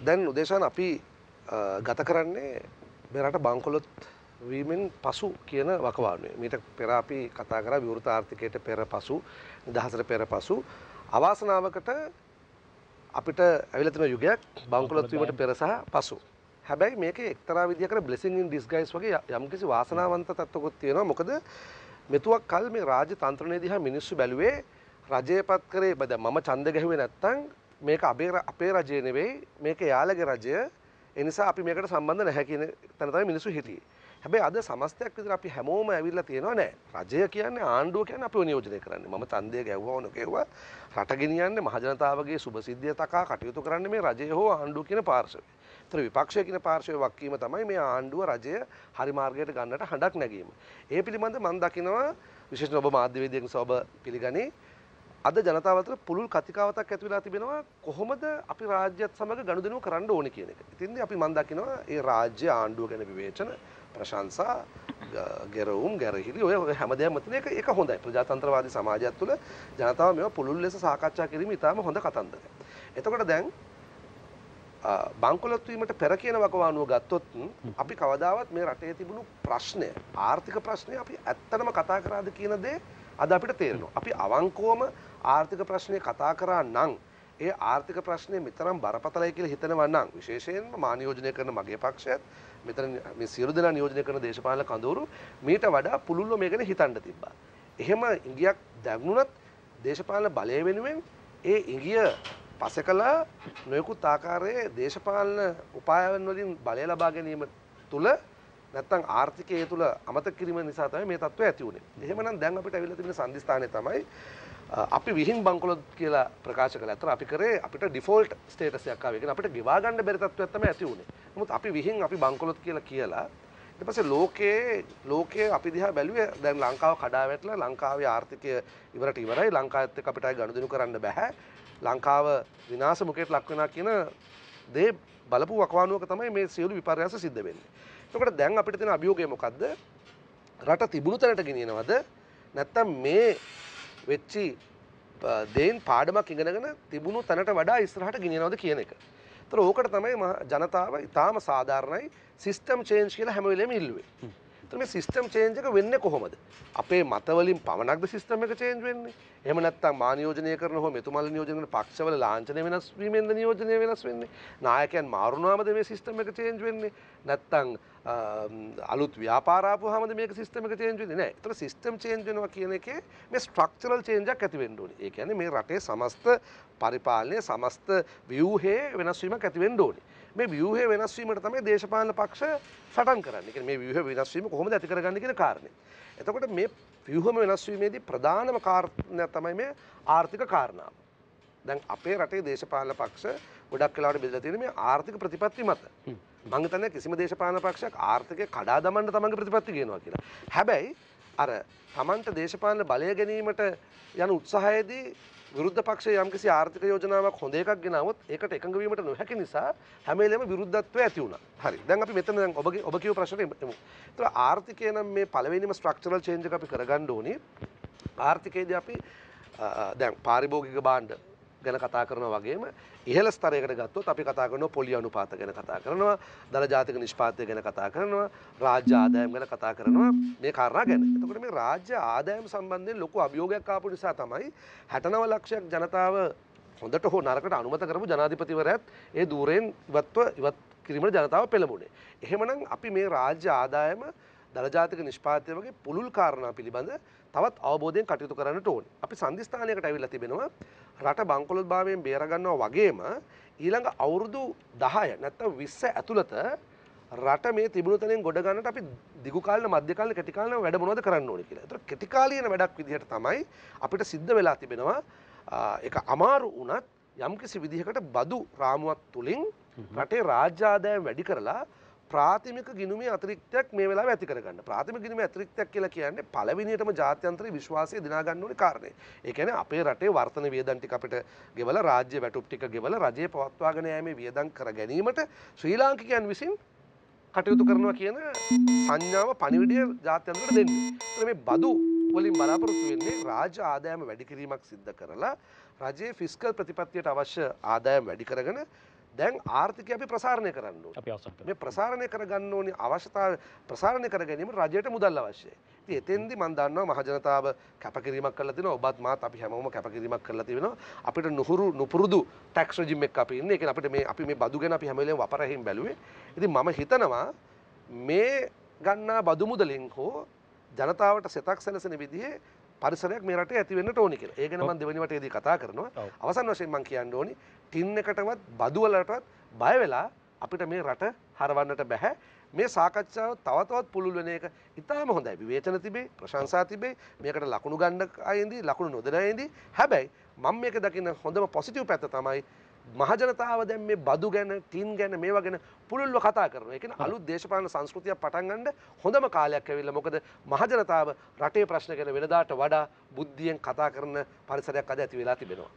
දැන් උදේශාන අපි ගත කරන්නේ මෙරට බංකොලොත් වීමෙන් පසු කියන වකවානුවේ මීට පෙර අපි කතා කරා විවෘත ආර්ථිකයට පෙර පසු නිදහසට පෙර පසු අවාසනාවකට අපිට ඇවිල්ලා තියෙන යුගයක් බංකොලොත් වීමට පෙර සහ පසු. හැබැයි මේක එක්තරා විදිහකට බ්ලෙසිං ඉන් ඩිස්ගයිස් වගේ යම්කිසි වාසනාවන්ත තත්ත්වකුත් තියෙනවා. මොකද මෙතුවක් කල් මේ රාජ්‍ය තන්ත්‍රණය දිහා මිනිස්සු බැලුවේ රජයපත් කරේ බද මම ඡන්ද ගැහුවේ නැත්තම් මේක අපේ අපේ රජය නෙවෙයි මේක යාළගේ රජය ඒ නිසා අපි මේකට සම්බන්ධ නැහැ කියන තැන තමයි මිනිස්සු හිටියේ. හැබැයි අද සමස්තයක් විතර අපි හැමෝම ඇවිල්ලා තියෙනවා නෑ. රජය කියන්නේ ආණ්ඩුව කියන්නේ අපිව නියෝජනය කරන්නේ. මම ඡන්දය ගැව්වා ඕන කෙරුවා. රට ගෙනියන්නේ මහජනතාවගේ සුබසිද්ධිය තකා කටයුතු කරන්නේ මේ රජය හෝ ආණ්ඩුව කියන පාර්ශවය. ඒතර විපක්ෂය කියන පාර්ශවය වක්කීම තමයි මේ ආණ්ඩුව රජය හරි මාර්ගයට ගන්නට හඬක් නැගීම. ඒ පිළිබඳ මම දකිනවා විශේෂයෙන් ඔබ මාධ්‍යවේදියෙක් නිසා ඔබ පිළිගනි. අද ජනතාව අතර පුළුල් කතිකාවතක් ඇති වෙලා තිබෙනවා කොහොමද අපි රාජ්‍යත් සමග ගනුදෙනු කරන්න ඕනේ කියන එක. ඉතින්දී අපි මම දකිනවා ඒ රාජ්‍ය ආණ්ඩුව ගැන විවේචන ප්‍රශංසා ගෙරවුම් ගැරහිලි ඔය හැමදේම තියෙන එක ඒක හොඳයි. ප්‍රජාතන්ත්‍රවාදී සමාජයක් තුළ ජනතාව මේවා පුළුල් ලෙස සාකච්ඡා කිරීම ඉතාම හොඳ කතන්දරයක්. එතකොට දැන් බංකොලොත් වීමට පෙර කියන වකවානුව ගත්තොත් අපි කවදාවත් මේ රටේ තිබුණු ප්‍රශ්නය ආර්ථික ප්‍රශ්නය අපි ඇත්තටම කතා කරාද කියන දේ අද අපිට තේරෙනවා. අපි අවංකවම ආර්ථික ප්‍රශ්නය කතා කරා නම් ඒ ආර්ථික ප්‍රශ්නය මෙතරම් බරපතලයි කියලා හිතනවා නම් විශේෂයෙන්ම මා නියෝජනය කරන මගේ පක්ෂයත් මෙතන මේ සියලු දෙනා නියෝජනය කරන දේශපාලන කඳවුරු මීට වඩා පුළුල්ව මේ ගැන හිතන්න තිබ්බා. එහෙම ඉඟියක් දැගුණුනත් දේශපාලන බලය වෙනුවෙන් ඒ ඉඟිය පසකලා නොයෙකුත් ආකාරයේ දේශපාලන උපායන් වලින් බලය ලබා ගැනීම තුළ නැත්තම් ආර්ථිකය තුළ අමතක කිරීම නිසා තමයි මේ තත්ත්වය ඇති වුනේ. එහෙමනම් දැන් අපිට අවිල්ලා තිබෙන සංදිස්ථානය තමයි අපි විහිං බංකොලොත් කියලා ප්‍රකාශ කළ අතර අපි කරේ අපිට ඩිෆෝල්ට් ස්ටේටස් එකක් ආවේ. අපිට ගෙවා ගන්න බැරි තත්ත්වයක් තමයි ඇති වුනේ. නමුත් අපි විහිං අපි බංකොලොත් කියලා කියලා ඊට පස්සේ ලෝකයේ ලෝකයේ අපි දිහා බැලුවේ දැන් ලංකාව කඩා වැටලා ලංකාවේ ආර්ථිකය ඉවරට ඉවරයි. ලංකාවත් එක්ක අපිට ගනුදෙනු කරන්න බෑ. ලංකාව විනාශ මුඛයට ලක් වෙනවා කියන දේ බලපු වකවානුවක තමයි මේ සියලු විපර්යාස සිද්ධ වෙන්නේ. එතකොට දැන් අපිට තියෙන අභියෝගය මොකද්ද? රට තිබුණු තැනට ගෙනියනවද? නැත්තම් මේ වෙච්චි දේන් පාඩමක් ඉගෙනගෙන තිබුණු තැනට වඩා ඉස්සරහට ගෙනියනවද කියන එක. ඒතර ඕකට තමයි ජනතාව ඉතාම සාධාරණයි සිස්ටම් චේන්ජ් කියලා හැම වෙලේම ඉල්ලුවේ. ඒතර මේ සිස්ටම් චේන්ජ් එක වෙන්නේ කොහොමද? අපේ මතවලින් පමණක්ද සිස්ටම් එක චේන්ජ් වෙන්නේ? එහෙම නැත්නම් මා නියෝජනය කරන හෝ මෙතුමල් නියෝජනය කරන පක්ෂවල ලාංඡනය වෙනස් වීමෙන්ද නියෝජනය වෙනස් වෙන්නේ? නායකයන් මාරුනාමද මේ සිස්ටම් එක චේන්ජ් වෙන්නේ? නැත්නම් අලුත් ව්‍යාපාරාපුවාමද මේක සිස්ටම් එක චේන්ජ් වෙන්නේ නැහැ. ඒතර සිස්ටම් චේන්ජ් වෙනවා කියන එකේ මේ ස්ට්‍රක්චරල් චේන්ජ් එකක් ඇති වෙන්න ඕනේ. ඒ කියන්නේ මේ රටේ සමස්ත පරිපාලනයේ සමස්ත ව්‍යුහයේ වෙනස් වීමක් ඇති වෙන්න ඕනේ. මේ ව්‍යුහය වෙනස් වීමට තමයි දේශපාලන පක්ෂ සටන් කරන්නේ. කියන්නේ මේ ව්‍යුහය වෙනස් වීම කොහොමද ඇති කරගන්නේ කියන කාරණේ. එතකොට මේ ව්‍යුහම වෙනස් වීමේදී ප්‍රධානම කාරණය තමයි මේ ආර්ථික කාරණාව. දැන් අපේ රටේ දේශපාලන පක්ෂ ගොඩක් වෙලාවට බෙදලා තියෙන මේ ආර්ථික ප්‍රතිපත්ති මත. මං හිතන්නේ කිසිම දේශපාලන පක්ෂයක් ආර්ථිකය කඩා දමන්න තමන්ගේ ප්‍රතිපත්ති කියනවා කියලා. හැබැයි අර තමන්ට දේශපාලන බලය ගැනීමට යන උත්සාහයේදී විරුද්ධ පක්ෂයේ යම්කිසි ආර්ථික යෝජනාවක් හොඳ එකක් ගෙනවොත් ඒකට එකඟ වීමට නොහැකි නිසා හැම වෙලේම විරුද්ධත්වය ඇති වුණා. හරි. දැන් අපි මෙතන දැන් ඔබගේ ඔබ කියව ප්‍රශ්නෙට එමු. ඒතර ආර්ථිකය නම් මේ පළවෙනිම ස්ට්‍රක්චරල් චේන්ජ් එක අපි කරගන්න ඕනේ. ආර්ථිකයේදී අපි දැන් පාරිභෝගික භාණ්ඩ ගැන කතා කරනවා වගේම ඉහළ ස්තරයකට ගත්තොත් අපි කතා කරනවා පොලි අනුපාත ගැන කතා කරනවා දල ජාතික නිෂ්පාදනය ගැන කතා කරනවා රාජ්‍ය ආදායම් ගැන කතා කරනවා මේ කාරණා ගැන. එතකොට මේ රාජ්‍ය ආදායම් සම්බන්ධයෙන් ලොකු අභියෝගයක් ආපු නිසා තමයි 69 ලක්ෂයක් ජනතාව හොඳට හෝ නරකට අනුමත කරපු ජනාධිපතිවරයාත් ඒ දූරයෙන් ඉවත්ව ඉවත් කිරීමට ජනතාව පෙළඹුණේ. එහෙමනම් අපි මේ රාජ්‍ය ආදායම දළජාතික නිෂ්පාතය වගේ පුළුල් කාරණා පිළිබඳ තවත් අවබෝධයෙන් කටයුතු කරන්නට ඕනේ. අපි සන්දිස්ථානයකට ඇවිල්ලා තිබෙනවා රට බංකොලොත් භාවයෙන් බේරගන්නවා වගේම ඊළඟ අවුරුදු 10 නැත්නම් 20 ඇතුළත රට මේ තිබුණු තැනින් ගොඩ ගන්නට අපි දිගු කාලන මධ්‍ය කාලන කෙටි කාලන වැඩ මොනවද කරන්න ඕනේ කියලා. ඒතර කෙටි කාලීන වැඩක් විදිහට තමයි අපිට සිද්ධ වෙලා තිබෙනවා ඒක අමාරු වුණත් යම්කිසි විදිහකට බදු රාමුවක් තුලින් රටේ රාජ්‍ය ආදායම් වැඩි කරලා ප්‍රාථමික ගිනුමේ අතිරික්තයක් මේ වෙලාව ඇති කරගන්න. ප්‍රාථමික ගිනුමේ අතිරික්තයක් කියලා කියන්නේ පළවෙනියටම ජාත්‍යන්තර විශ්වාසය දිනා ගන්න ඕනේ කාරණේ. ඒ කියන්නේ අපේ රටේ වර්තන වියදම් ටික අපිට ගෙවලා රාජ්‍ය වැටුප් ටික ගෙවලා රජය පවත්වාගෙන යෑමේ වියදම් කර ගැනීමට ශ්‍රී ලාංකිකයන් විසින් කටයුතු කරනවා කියන සංඥාව පණිවිඩය ජාත්‍යන්තරට දෙන්නේ. මේ බදු වලින් බලාපොරොත්තු වෙන්නේ රාජ්‍ය ආදායම වැඩි කිරීමක් සිද්ධ කරලා රජයේ ෆිස්කල් ප්‍රතිපත්තියට අවශ්‍ය ආදායම් වැඩි කරගෙන දැන් ආර්ථිකය අපි ප්‍රසාරණය කරන්න. මේ ප්‍රසාරණය කරගන්න ඕනි අවශ්‍යතාව ප්‍රසාරණය කර ගැනීම රජයට මුදල් අවශ්‍යයි. ඉතින් එතෙන්දි මම දන්නවා මහජනතාව කැපකිරීමක් කරලා තිනවා. ඔබත් මාත් අපි හැමෝම කැපකිරීමක් කරලා තිනවා. අපිට නුහුරු නුපුරුදු ටැක්ස් රෙජිම් එකක් අපි ඉන්නේ. ඒ කියන්නේ අපිට මේ අපි මේ බදු ගැන අපි හැම වෙලේම වපරහින් බැලුවේ. ඉතින් මම හිතනවා මේ ගන්නා බදු මුදලින් හෝ ජනතාවට සෙතක් සැලසෙන විදිහේ පරිසරයක් මේ රටේ ඇති වෙන්නට ඕනි කියලා. ඒ ගැන මම දෙවෙනි වටේදී කතා කරනවා. අවසන් වශයෙන් මම කියන්න ඕනි ටින් එකටවත් බදු වලටවත් බය වෙලා අපිට මේ රට හරවන්නට බෑ. මේ සාකච්ඡාව තව තවත් පුළුල් වෙන එක ඉතාම හොඳයි. විවේචන තිබේ, ප්‍රශංසා තිබේ. මේකට ලකුණු ගන්න අයෙන්දී, ලකුණු නොදෙන අයෙන්දී. හැබැයි මම මේක දකින හොඳම පොසිටිව් පැත්ත තමයි මහජනතාව දැන් මේ බදු ගැන, ටින් ගැන මේවා ගැන පුළුල්ව කතා කරනවා. ඒ කියන්නේ අලුත් දේශපාලන සංස්කෘතියක් පටන් ගන්න හොඳම කාලයක් ඇවිල්ලා. මොකද මහජනතාව රටේ ප්‍රශ්න ගැන වෙනදාට වඩා බුද්ධියෙන් කතා කරන පරිසරයක් අද ඇති වෙලා තිබෙනවා.